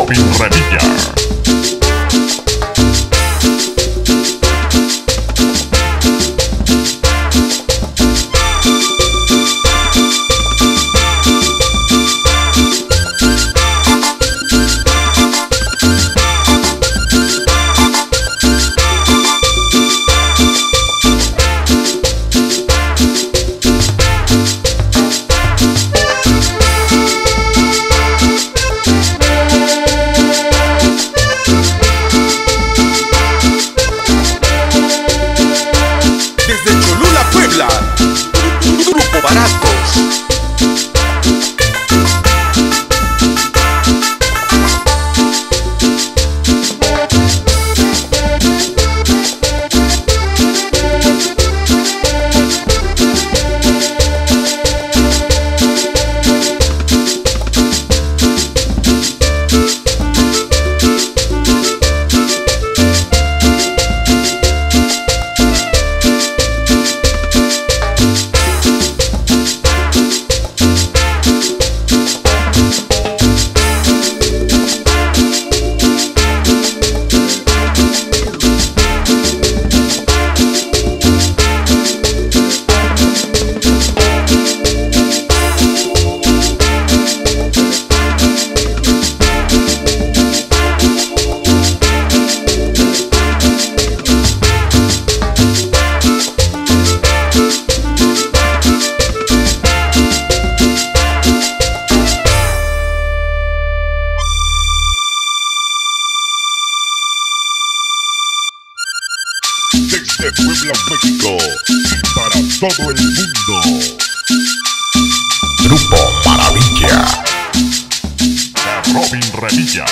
Robin Revilla. Desde Puebla, México. Y para todo el mundo. Grupo Maravilla. De Robin Revilla.